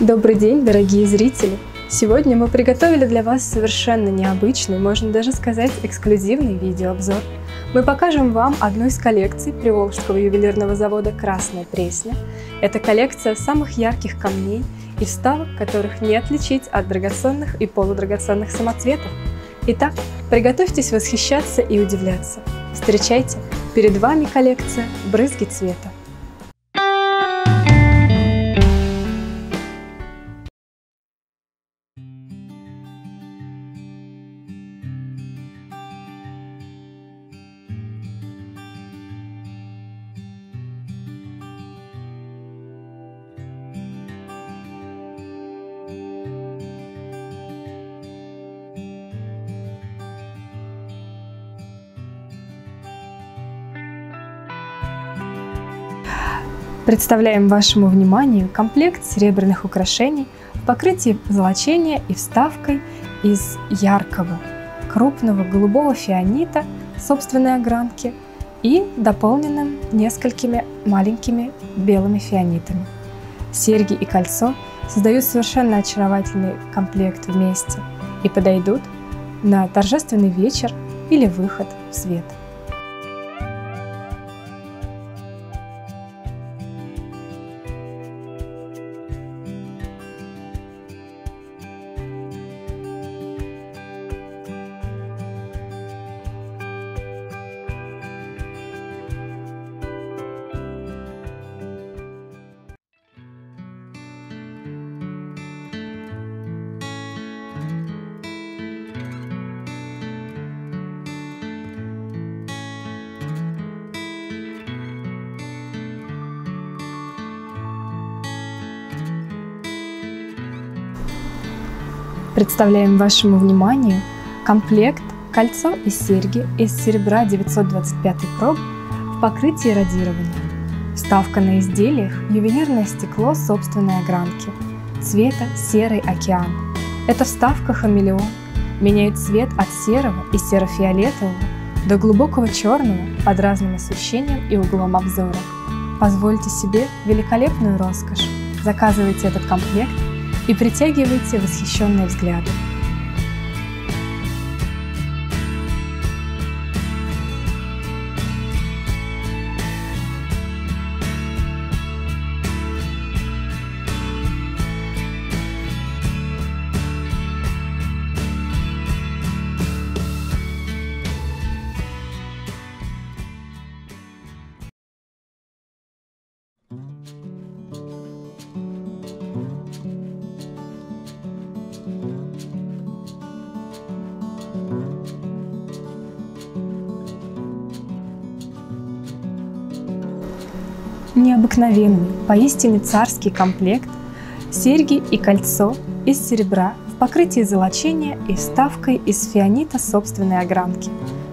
Добрый день, дорогие зрители! Сегодня мы приготовили для вас совершенно необычный, можно даже сказать, эксклюзивный видеообзор. Мы покажем вам одну из коллекций Приволжского ювелирного завода «Красная Пресня». Это коллекция самых ярких камней и вставок, которых не отличить от драгоценных и полудрагоценных самоцветов. Итак, приготовьтесь восхищаться и удивляться. Встречайте, перед вами коллекция «Брызги цвета». Представляем вашему вниманию комплект серебряных украшений в покрытии золочения и вставкой из яркого, крупного голубого фианита собственной огранки и дополненным несколькими маленькими белыми фианитами. Серьги и кольцо создают совершенно очаровательный комплект вместе и подойдут на торжественный вечер или выход в свет. Представляем вашему вниманию комплект кольцо и серьги из серебра 925 проб в покрытии радирования. Вставка на изделиях – ювелирное стекло собственной огранки, цвета серый океан. Эта вставка хамелеон меняет цвет от серого и серо-фиолетового до глубокого черного под разным освещением и углом обзора. Позвольте себе великолепную роскошь. Заказывайте этот комплект и притягивайте восхищенные взгляды. Необыкновенный, поистине царский комплект, серьги и кольцо из серебра в покрытии золочения и вставкой из фианита собственной огранки.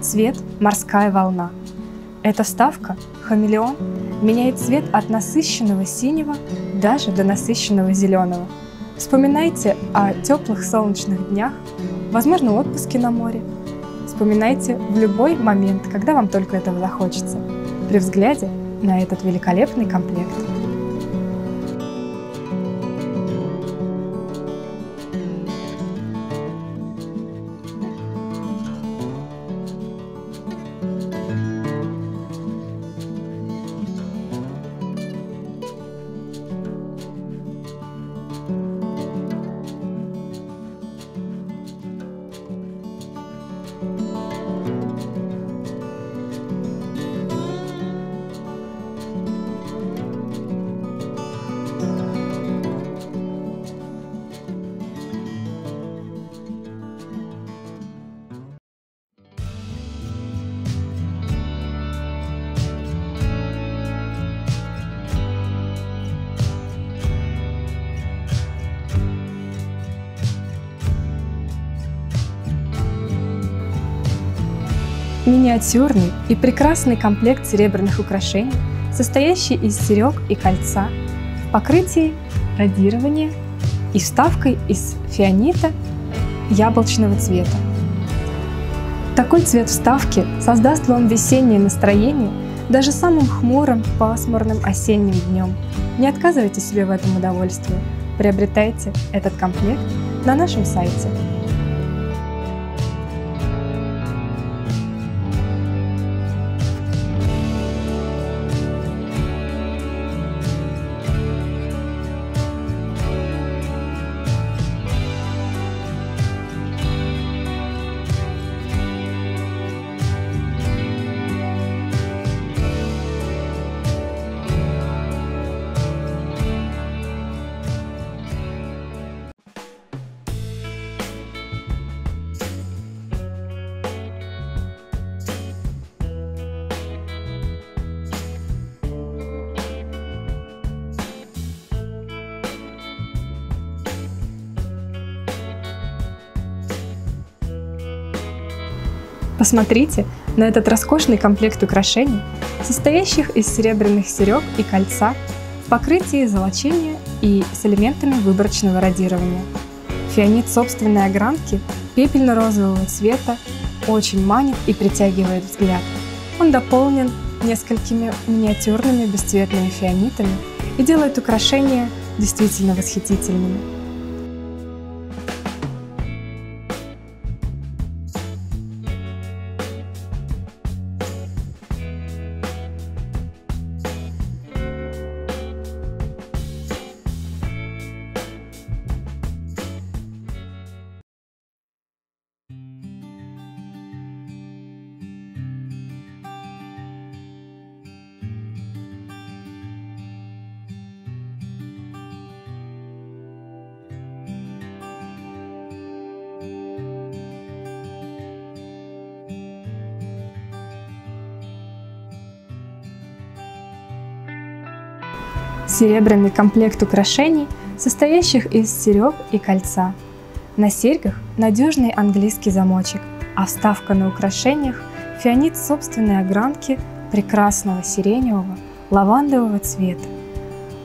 Цвет – морская волна. Эта вставка, хамелеон, меняет цвет от насыщенного синего даже до насыщенного зеленого. Вспоминайте о теплых солнечных днях, возможно, отпуске на море. Вспоминайте в любой момент, когда вам только этого захочется. При взгляде на этот великолепный комплект. Миниатюрный и прекрасный комплект серебряных украшений, состоящий из серег и кольца, в покрытии радирования и вставкой из фианита яблочного цвета. Такой цвет вставки создаст вам весеннее настроение даже самым хмурым, пасмурным осенним днем. Не отказывайте себе в этом удовольствии. Приобретайте этот комплект на нашем сайте Посмотрите на этот роскошный комплект украшений, состоящих из серебряных серег и кольца в покрытии золочения и с элементами выборочного радирования. Фианит собственной огранки пепельно-розового цвета очень манит и притягивает взгляд. Он дополнен несколькими миниатюрными бесцветными фианитами и делает украшения действительно восхитительными. Серебряный комплект украшений, состоящих из серег и кольца. На серьгах надежный английский замочек, а вставка на украшениях – фианит собственной огранки прекрасного сиреневого лавандового цвета.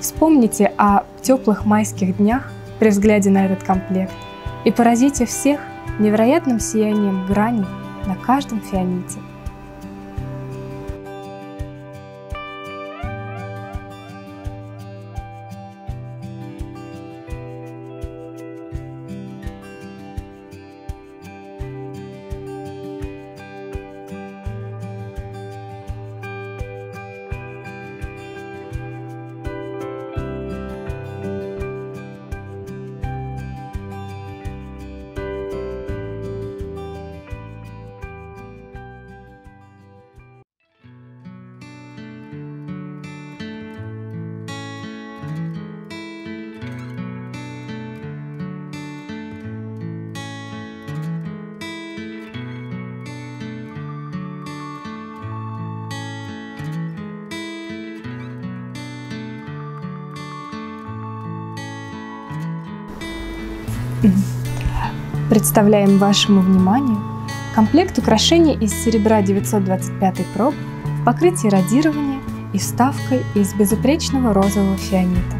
Вспомните о теплых майских днях при взгляде на этот комплект и поразите всех невероятным сиянием граней на каждом фианите. Представляем вашему вниманию комплект украшений из серебра 925 проб в покрытии радирования и вставкой из безупречного розового фианита.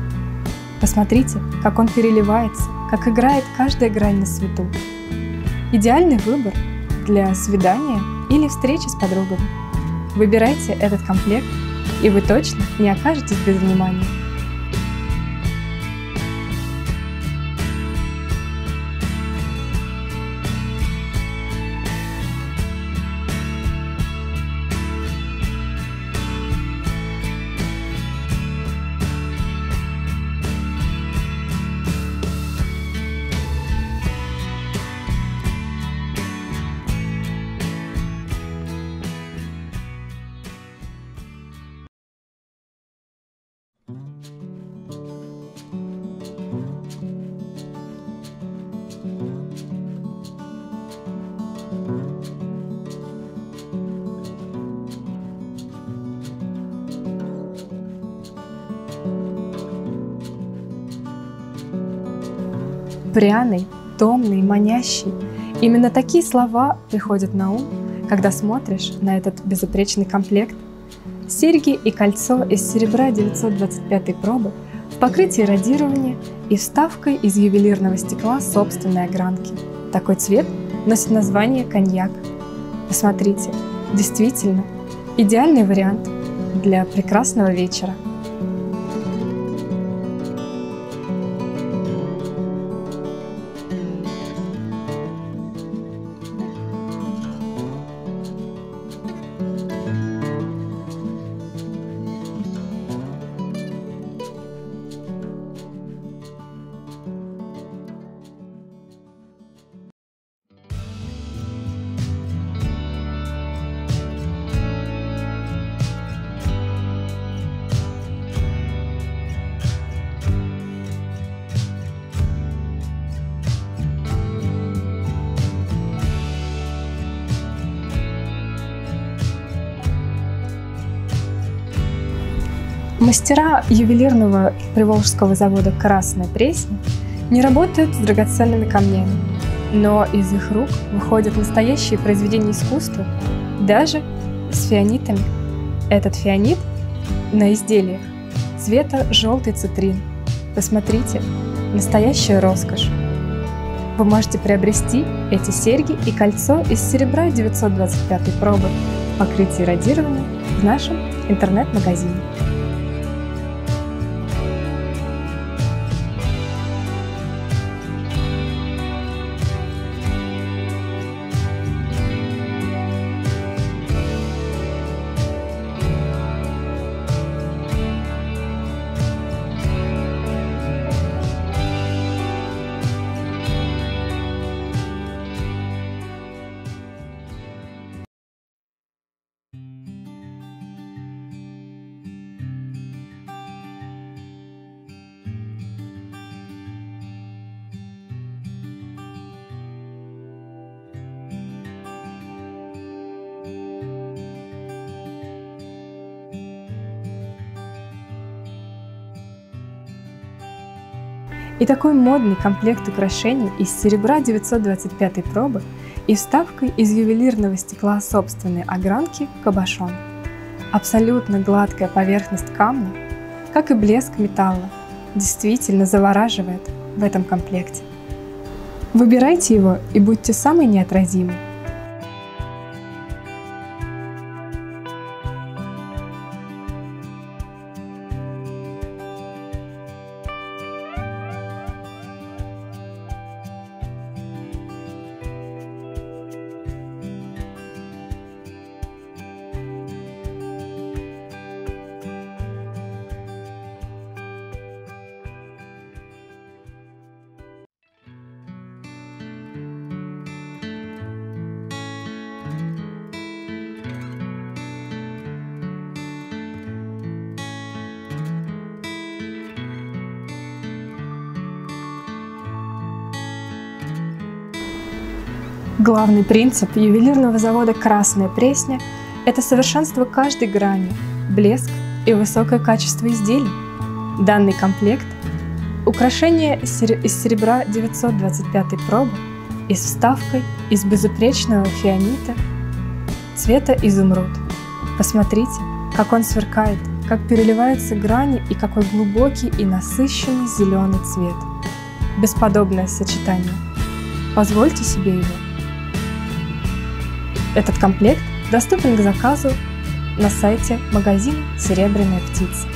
Посмотрите, как он переливается, как играет каждая грань на свету. Идеальный выбор для свидания или встречи с подругами. Выбирайте этот комплект, и вы точно не окажетесь без внимания. Пряный, томный, манящий. Именно такие слова приходят на ум, когда смотришь на этот безупречный комплект. Серьги и кольцо из серебра 925 пробы в покрытии радирования и вставкой из ювелирного стекла собственной огранки. Такой цвет носит название коньяк. Посмотрите, действительно, идеальный вариант для прекрасного вечера. Мастера ювелирного приволжского завода «Красная Пресня» не работают с драгоценными камнями, но из их рук выходят настоящие произведения искусства, даже с фианитами. Этот фианит на изделиях цвета желтый цитрин. Посмотрите, настоящая роскошь. Вы можете приобрести эти серьги и кольцо из серебра 925 пробы в покрытии радирования в нашем интернет-магазине. И такой модный комплект украшений из серебра 925 пробы и вставкой из ювелирного стекла собственной огранки кабошон. Абсолютно гладкая поверхность камня, как и блеск металла, действительно завораживает в этом комплекте. Выбирайте его и будьте самой неотразимой. Главный принцип ювелирного завода «Красная Пресня» – это совершенство каждой грани, блеск и высокое качество изделий. Данный комплект – украшение из серебра 925 пробы и с вставкой из безупречного фианита цвета изумруд. Посмотрите, как он сверкает, как переливаются грани и какой глубокий и насыщенный зеленый цвет. Бесподобное сочетание. Позвольте себе его. Этот комплект доступен к заказу на сайте магазина «Серебряная птица».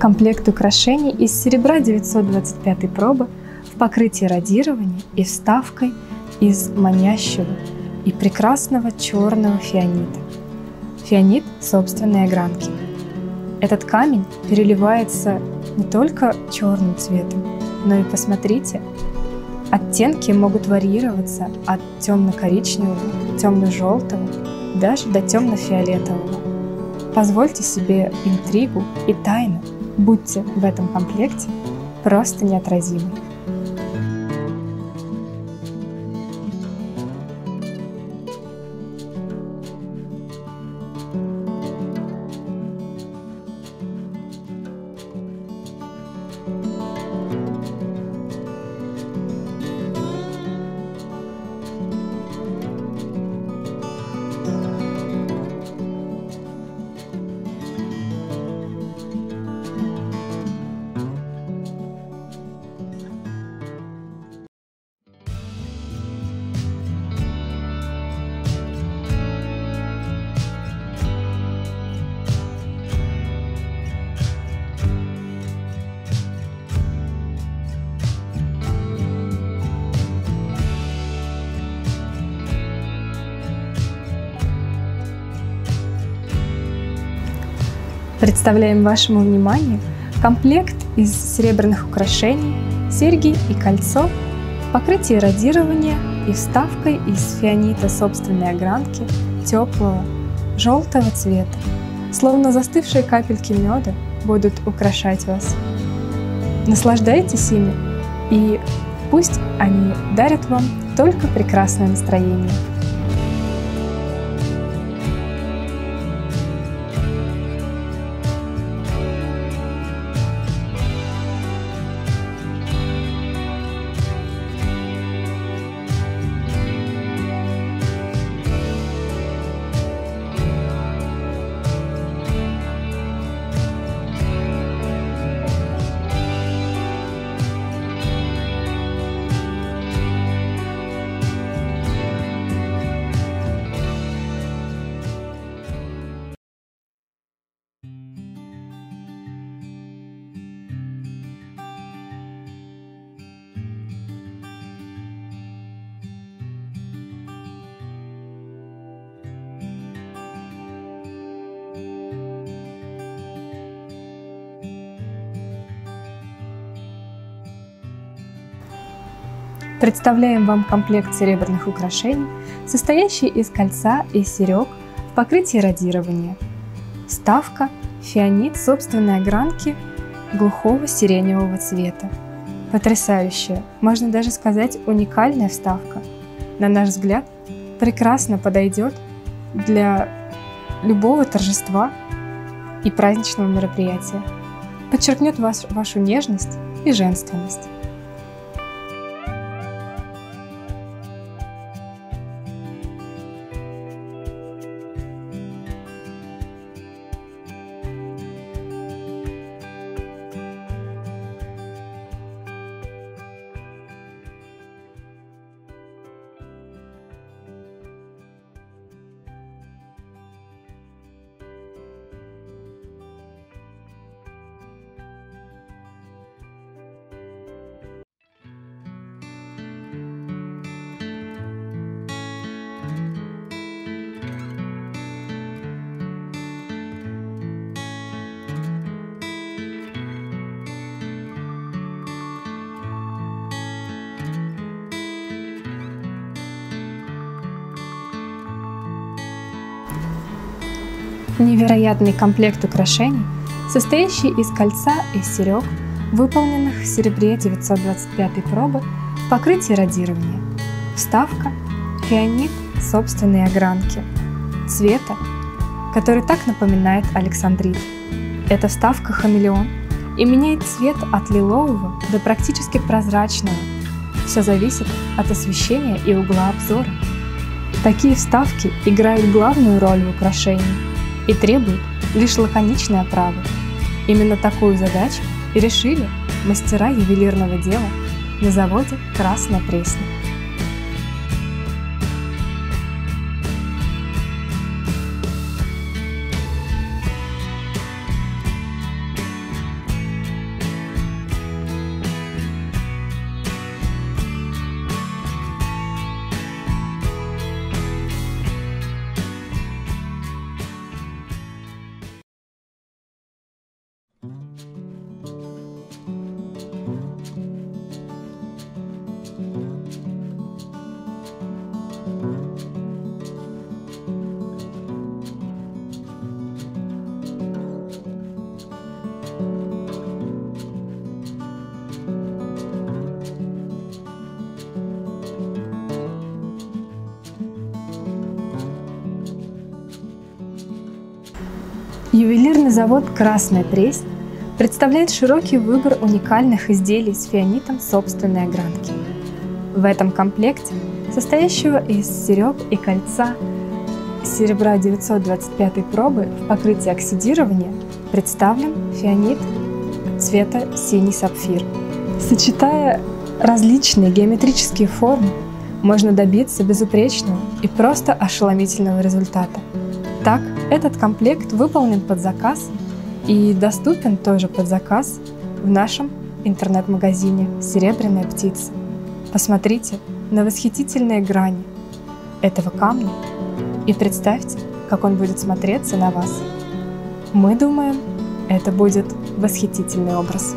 Комплект украшений из серебра 925 пробы в покрытии радирования и вставкой из манящего и прекрасного черного фианита. Фианит собственной огранки. Этот камень переливается не только черным цветом, но и посмотрите, оттенки могут варьироваться от темно-коричневого, темно-желтого, даже до темно-фиолетового. Позвольте себе интригу и тайну Будьте в этом комплекте просто неотразимы. Представляем вашему вниманию комплект из серебряных украшений, серьги и кольцо, покрытие радирования и вставкой из фианита собственной огранки теплого желтого цвета, словно застывшие капельки меда будут украшать вас. Наслаждайтесь ими, и пусть они дарят вам только прекрасное настроение. Представляем вам комплект серебряных украшений, состоящий из кольца и серег в покрытии радирования. Ставка – фианит собственной огранки глухого сиреневого цвета. Потрясающая, можно даже сказать уникальная вставка. На наш взгляд, прекрасно подойдет для любого торжества и праздничного мероприятия. Подчеркнет ваш, вашу нежность и женственность. Невероятный комплект украшений, состоящий из кольца и серег, выполненных в серебре 925 пробы в покрытии радирования. Вставка – фианит собственной огранки, цвета, который так напоминает Александрит. Эта вставка хамелеон и меняет цвет от лилового до практически прозрачного. Все зависит от освещения и угла обзора. Такие вставки играют главную роль в украшении и требуют лишь лаконичной оправы. Именно такую задачу и решили мастера ювелирного дела на заводе «Красная Пресня». Ювелирный завод «Красная Пресня» представляет широкий выбор уникальных изделий с фианитом собственной огранки. В этом комплекте, состоящего из серег и кольца серебра 925 пробы в покрытии оксидирования, представлен фианит цвета синий сапфир. Сочетая различные геометрические формы, можно добиться безупречного и просто ошеломительного результата. Так, этот комплект выполнен под заказ и доступен тоже под заказ в нашем интернет-магазине «Серебряная птица». Посмотрите на восхитительные грани этого камня и представьте, как он будет смотреться на вас. Мы думаем, это будет восхитительный образ.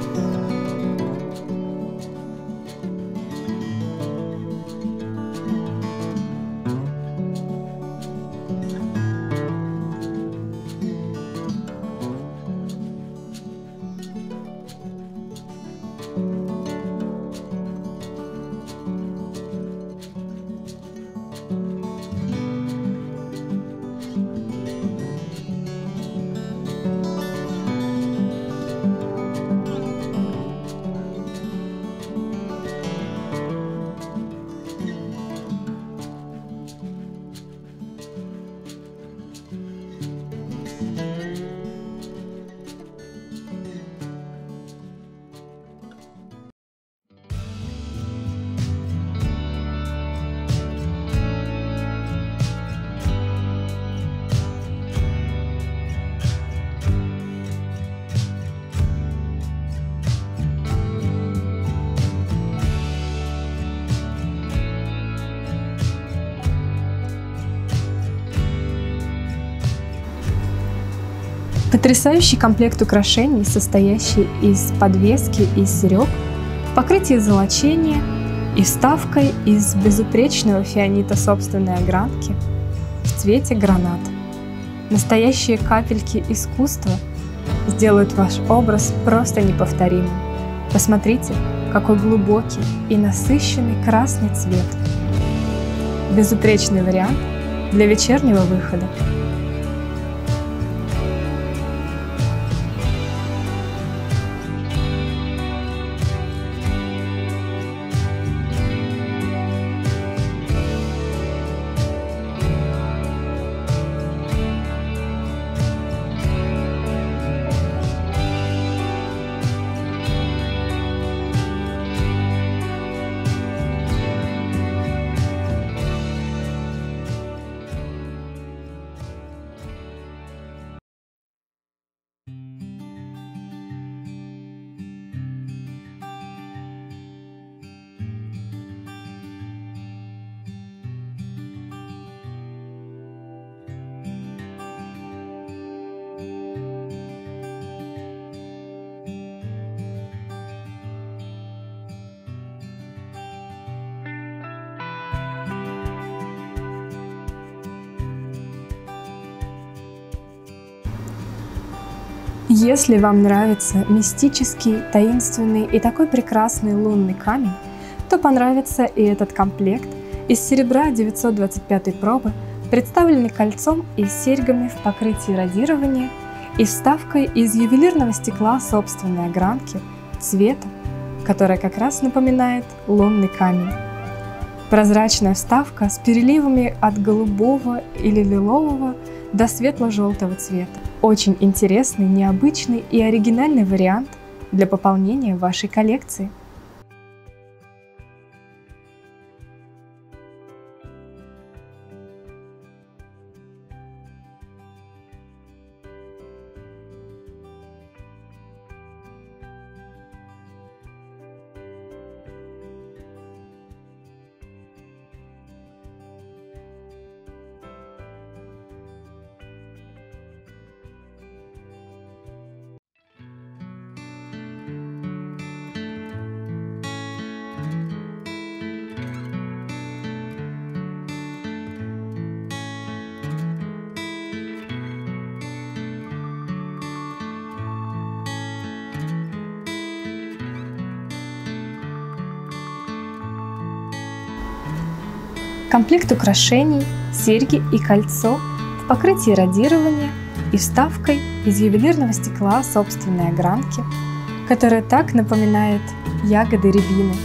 Потрясающий комплект украшений, состоящий из подвески и серег, в покрытии золочения и вставкой из безупречного фианита собственной огранки в цвете гранат. Настоящие капельки искусства сделают ваш образ просто неповторимым. Посмотрите, какой глубокий и насыщенный красный цвет. Безупречный вариант для вечернего выхода. Если вам нравится мистический, таинственный и такой прекрасный лунный камень, то понравится и этот комплект из серебра 925 пробы, представленный кольцом и серьгами в покрытии радирования и вставкой из ювелирного стекла собственной огранки цвета, которая как раз напоминает лунный камень. Прозрачная вставка с переливами от голубого или лилового до светло-желтого цвета. Очень интересный, необычный и оригинальный вариант для пополнения вашей коллекции – комплект украшений, серьги и кольцо в покрытии радирования и вставкой из ювелирного стекла собственной огранки, которая так напоминает ягоды рябины.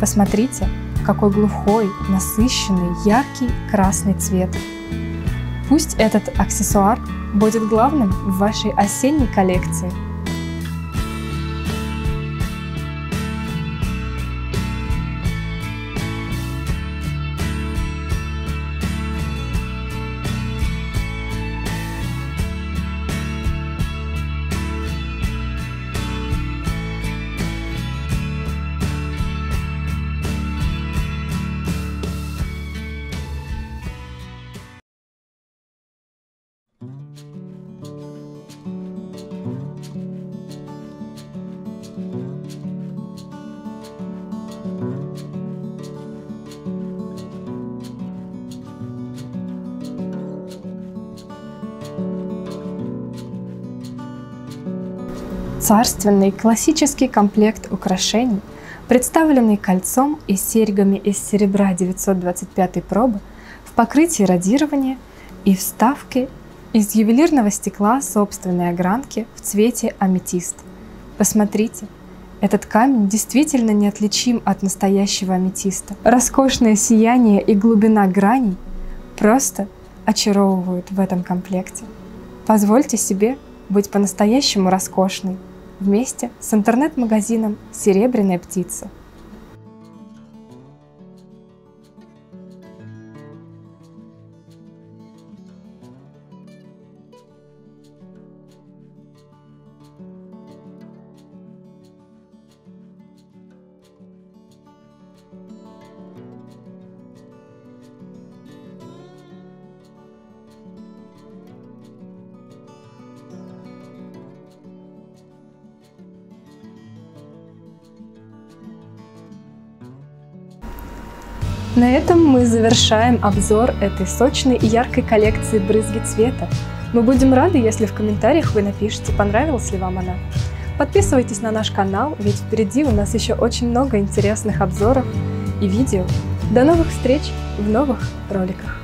Посмотрите, какой глухой, насыщенный, яркий красный цвет. Пусть этот аксессуар будет главным в вашей осенней коллекции – Царственный классический комплект украшений, представленный кольцом и серьгами из серебра 925 пробы в покрытии радирования и вставке из ювелирного стекла собственной огранки в цвете аметист. Посмотрите, этот камень действительно неотличим от настоящего аметиста. Роскошное сияние и глубина граней просто очаровывают в этом комплекте. Позвольте себе быть по-настоящему роскошной вместе с интернет-магазином «Серебряная птица». Завершаем обзор этой сочной и яркой коллекции брызги цвета. Мы будем рады, если в комментариях вы напишите, понравилась ли вам она. Подписывайтесь на наш канал, ведь впереди у нас еще очень много интересных обзоров и видео. До новых встреч в новых роликах!